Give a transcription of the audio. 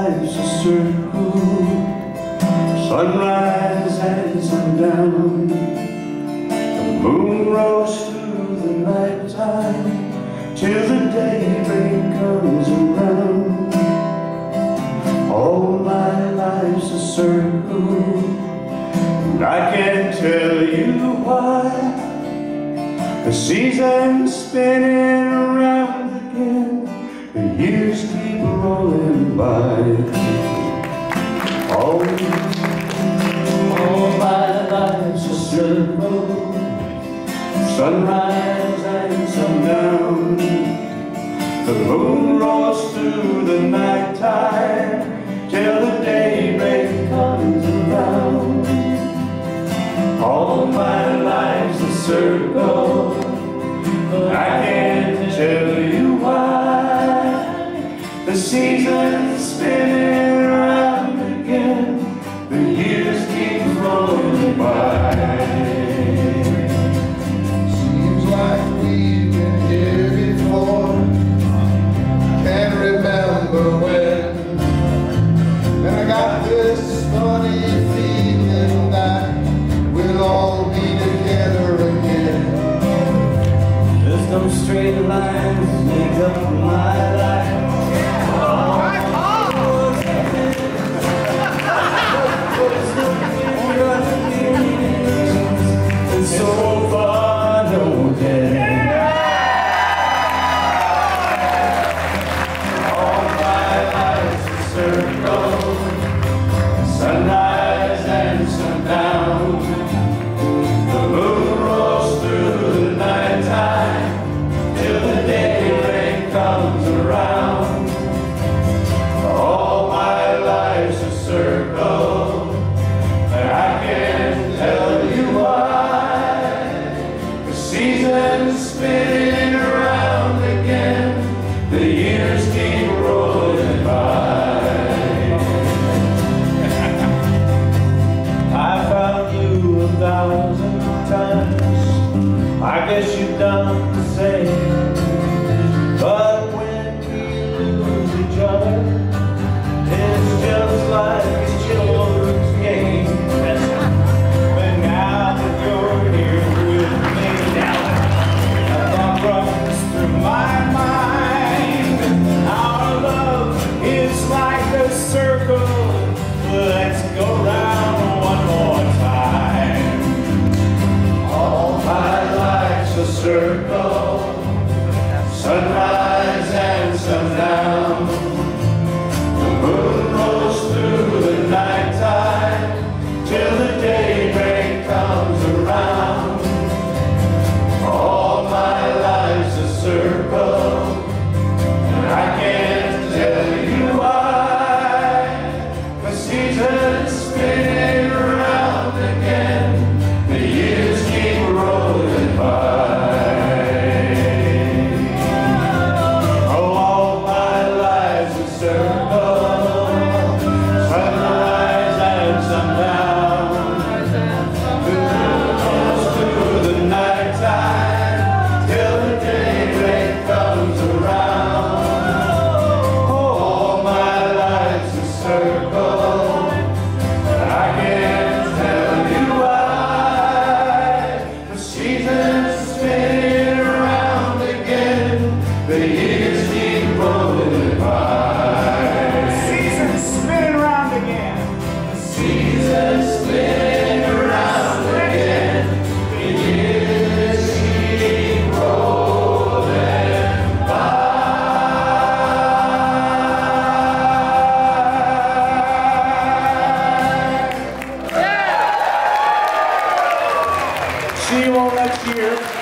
life's a circle. Sunrise and sundown. The moon rose through the night time Till the daybreak comes around. All my life's a circle And I can't tell you why. The season's spinning around again The years by all, all my life's a circle. Sunrise and sundown The moon rolls through the night time Till the daybreak comes around All my life's a circle but I can't tell you why. The seasons done the say serve The years keep rolling by. Seasons spinning around again. Seasons spinning around again. The years keep rolling by. Yeah! You.